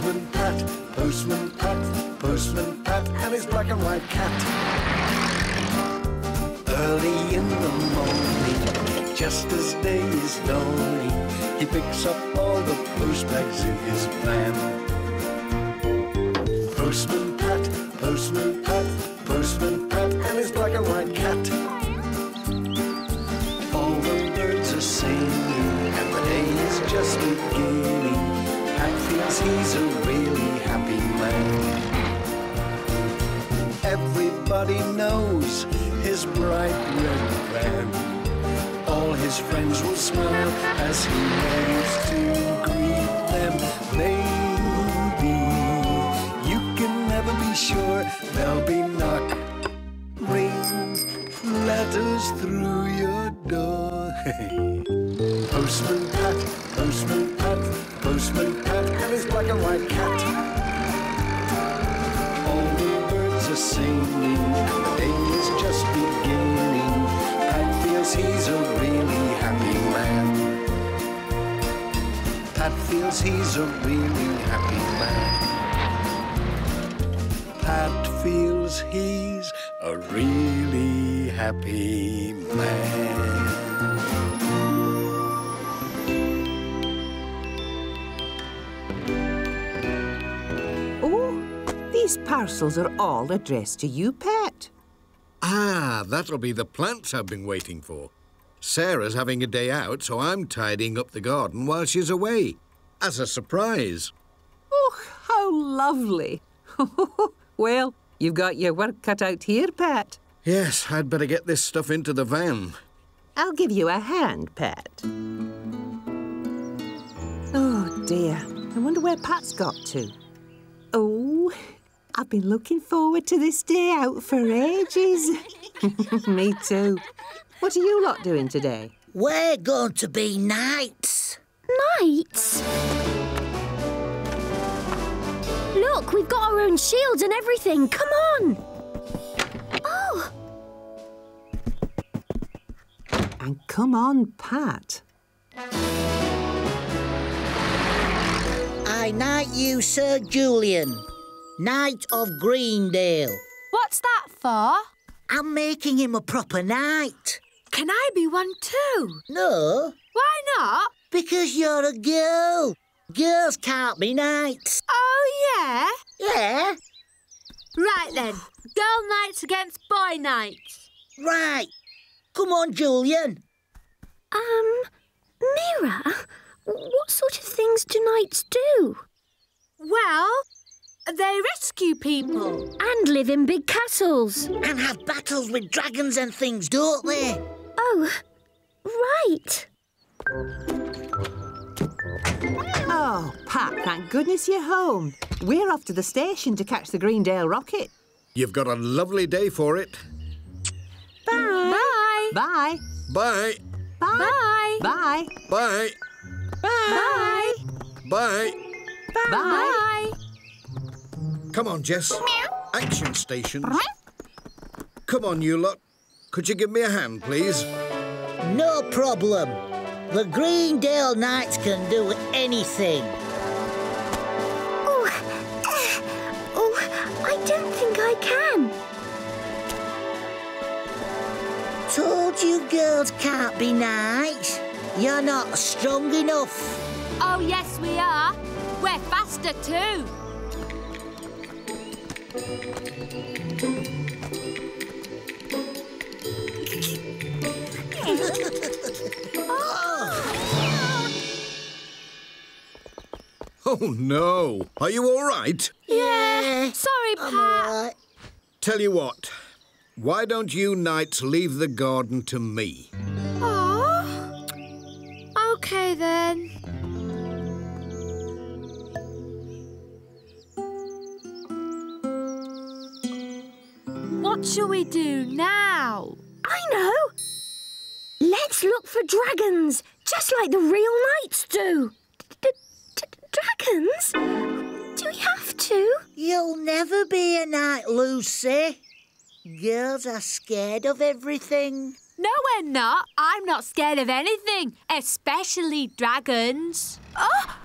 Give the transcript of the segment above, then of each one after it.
Postman Pat, Postman Pat, Postman Pat, and his black and white cat. Early in the morning, just as day is dawning, he picks up all the post bags in his van. Postman Pat, Postman Pat, Postman Pat, and his black and white cat. Everybody knows his bright red van. All his friends will smile as he waves to greet them. Maybe you can never be sure there'll be knock, ring, letters through your door. Postman Pat, Postman Pat, Postman Pat, and his black and white cat. All the birds are singing, feels he's a really happy man. Pat feels he's a really happy man. Oh, these parcels are all addressed to you, Pat. Ah, that'll be the plants I've been waiting for. Sara's having a day out, so I'm tidying up the garden while she's away. As a surprise. Oh, how lovely. well, you've got your work cut out here, Pat. Yes, I'd better get this stuff into the van. I'll give you a hand, Pat. Oh, dear. I wonder where Pat's got to. Oh, I've been looking forward to this day out for ages. Me too. What are you lot doing today? We're going to be knights. Knights? Look, we've got our own shields and everything. Come on. Oh, And come on, Pat. I knight you, Sir Julian, Knight of Greendale. What's that for? I'm making him a proper knight. Can I be one too? No, Why not? Because you're a girl. Girls can't be knights. Oh, yeah? Yeah, Right then. Girl knights against boy knights. right. Come on, Julian. um, Meera, what sort of things do knights do? Well, they rescue people. And live in big castles. And have battles with dragons and things, don't they? Oh, right. Oh, Pat, thank goodness you're home. We're off to the station to catch the Greendale rocket. You've got a lovely day for it. Bye. Bye. Bye. Bye. Bye. Bye. Bye. Bye. Bye. Bye. Bye. Come on, Jess. Action stations. Come on, you lot. Could you give me a hand, please? No problem. The Greendale Knights can do anything. Oh, eh, oh, I don't think I can. Told you girls can't be knights. You're not strong enough. Oh, yes, we are. We're faster too. Oh, no. Are you all right? Yeah. Sorry, I'm Pat. all right. Tell you what. Why don't you knights leave the garden to me? Oh. Okay then. What shall we do now? I know. Let's look for dragons, just like the real knights do. D- d- Dragons? Do we have to? You'll never be a knight, Lucy. Girls are scared of everything. No, we're not. I'm not scared of anything, especially dragons. Oh!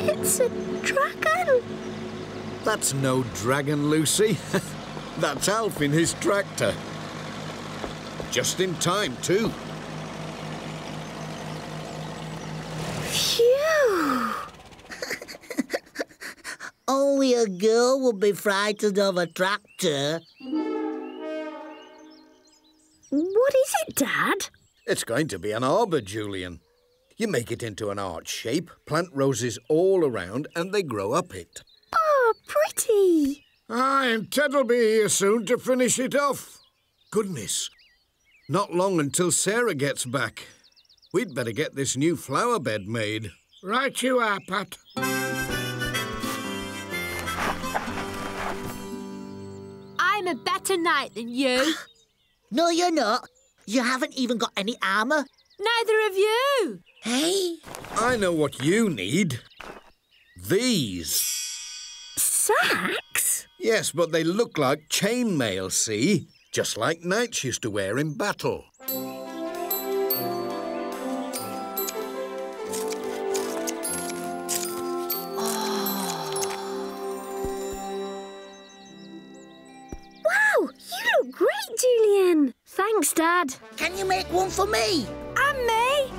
It's a dragon. That's no dragon, Lucy. That's Alf in his tractor. Just in time, too. Only a girl would be frightened of a tractor. What is it, Dad? It's going to be an arbour, Julian. You make it into an arch shape, plant roses all around, and they grow up it. Oh, pretty. Aye, and Ted'll be here soon to finish it off. Goodness. Not long until Sara gets back. We'd better get this new flower bed made. Right you are, Pat. A better knight than you. No, you're not. You haven't even got any armour. Neither of you. Hey? I know what you need. These. Sacks? Yes, but they look like chainmail, see? Just like knights used to wear in battle. Dad. Can you make one for me? And me.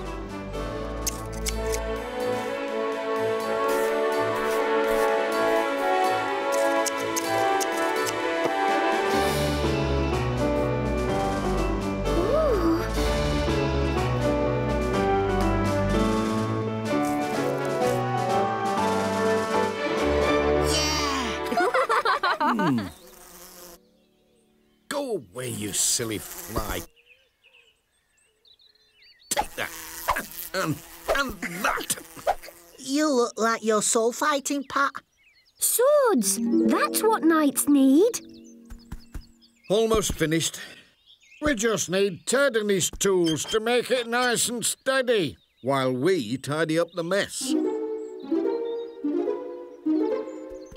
Ooh. Hmm. Go away, you silly fly. Take that. And, and that. You look like you're soul fighting, Pat. Swords. That's what knights need. Almost finished. We just need Ted and his tools to make it nice and steady. While we tidy up the mess.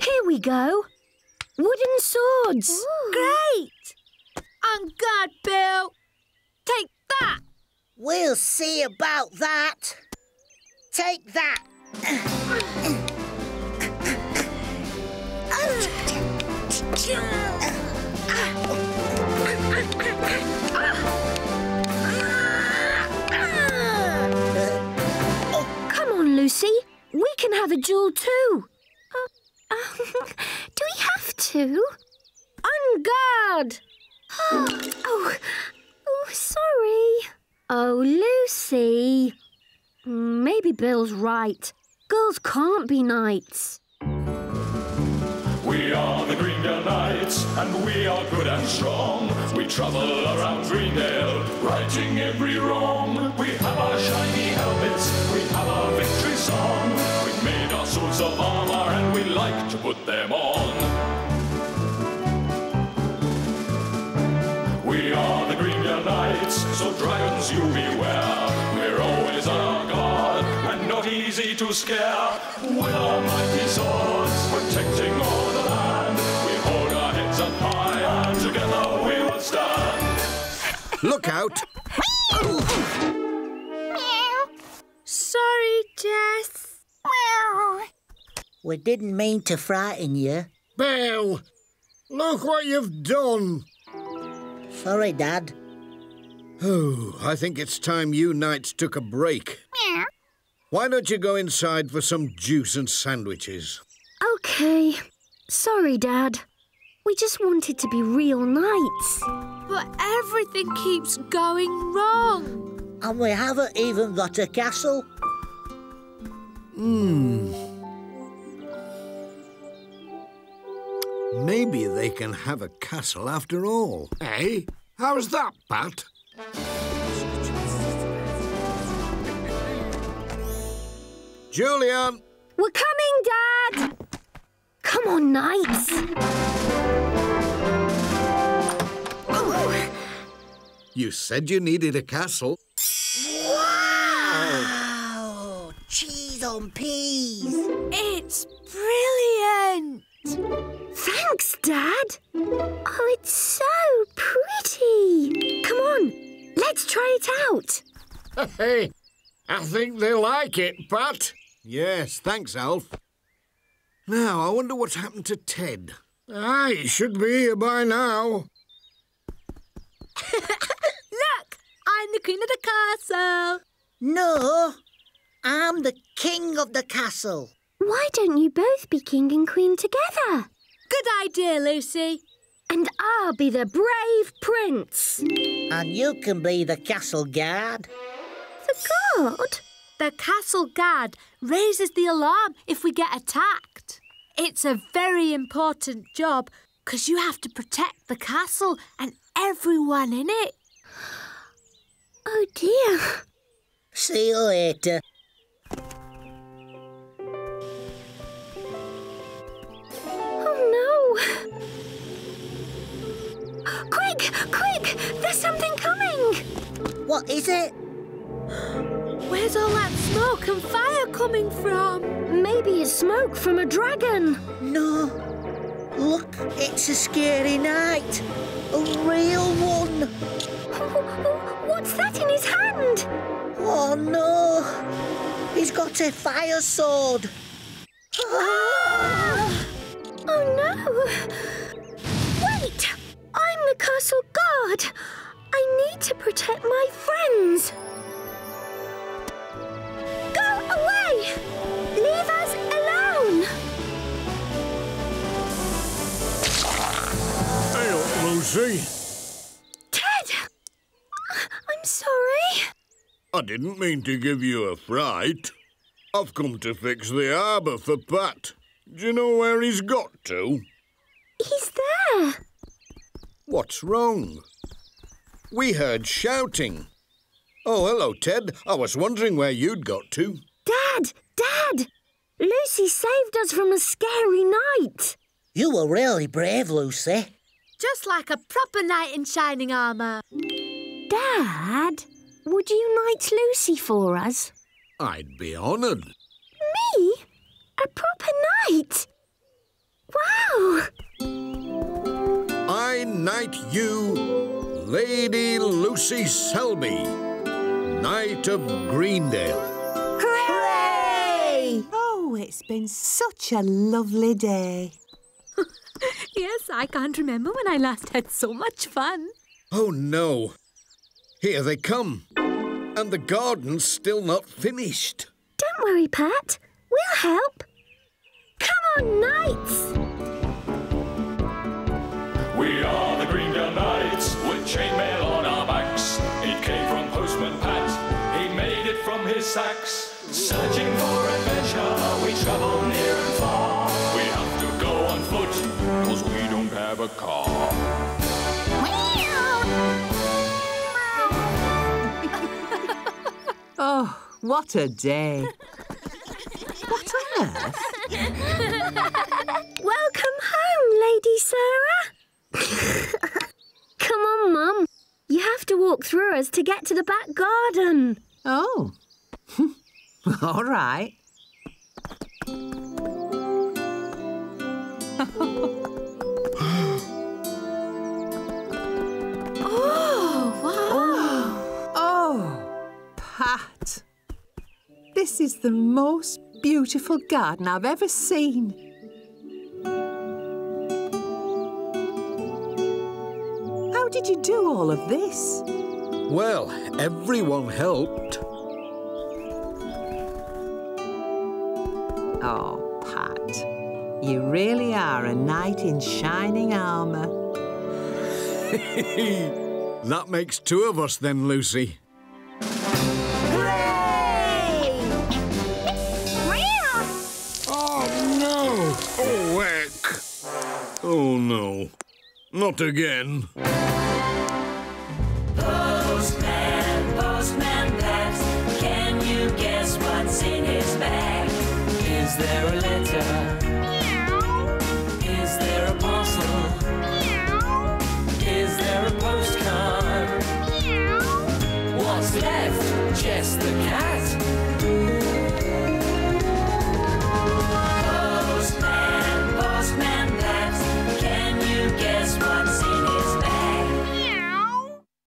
Here we go. Wooden swords. Great. On guard, Bill. We'll see about that. Take that. Come on, Lucy. We can have a duel too. Uh, do we have to? On guard! oh, oh, sorry. Oh, Lucy. Maybe Bill's right. Girls can't be knights. We are the Greendale Knights, and we are good and strong. We travel around Greendale, righting every wrong. We have our shiny helmets, we have our victory song. We've made our suits of armor, and we like to put them on. Easy scare. With our mighty swords, protecting all the land, we hold our heads up high, and together we will stand. Look out! Sorry, Jess. We didn't mean to frighten you. Bill, look what you've done. Sorry, Dad. Oh, I think it's time you knights took a break. Why don't you go inside for some juice and sandwiches? Okay. Sorry, Dad. We just wanted to be real knights. But everything keeps going wrong. And we haven't even got a castle. Hmm. Maybe they can have a castle after all. Hey, how's that, Pat? Julian! We're coming, Dad! Come on, knights! Oh, You said you needed a castle. Wow! Cheese on peas. It's brilliant. thanks, Dad! Oh, it's so pretty! Come on, let's try it out. Hey, I think they like it, Pat. Yes, thanks, Alf. Now, I wonder what's happened to Ted. Ah, he should be here by now. Look, I'm the queen of the castle. No, I'm the king of the castle. Why don't you both be king and queen together? Good idea, Lucy. And I'll be the brave prince. And you can be the castle guard. The guard? The castle guard raises the alarm if we get attacked. It's a very important job because you have to protect the castle and everyone in it. Oh dear. See you later. Oh no. Quick, quick! There's something coming! What is it? Where's all that smoke and fire coming from? Maybe it's smoke from a dragon. No. Look, it's a scary knight. A real one. What's that in his hand? Oh no. He's got a fire sword. Ah! Oh no! Wait! I'm the castle guard. I need to protect my friends. Up, Lucy. Ted! I'm sorry. I didn't mean to give you a fright. I've come to fix the arbour for Pat. Do you know where he's got to? He's there. What's wrong? We heard shouting. Oh, hello, Ted. I was wondering where you'd got to. Dad! Dad! Lucy saved us from a scary knight. You were really brave, Lucy. Just like a proper knight in shining armour. Dad, would you knight Lucy for us? I'd be honoured. Me? A proper knight? Wow! I knight you, Lady Lucy Selby, Knight of Greendale. Hooray! Oh, it's been such a lovely day. Yes, I can't remember when I last had so much fun. Oh no! Here they come. And the garden's still not finished. Don't worry, Pat. We'll help. Come on, knights! We are the Greendale Knights with chainmail on our backs. It came from Postman Pat. He made it from his sacks. Searching for adventure, we travel a car. Oh, what a day. what on earth? Welcome home, Lady Sara. Come on, Mum. You have to walk through us to get to the back garden. Oh. All right. This is the most beautiful garden I've ever seen. How did you do all of this? Well, everyone helped. Oh, Pat, you really are a knight in shining armour. That makes two of us then, Lucy. Not again. Postman, Postman can you guess what's in his bag? Is there a letter? Is there a parcel? Is there a postcard? What's left? Just the cat.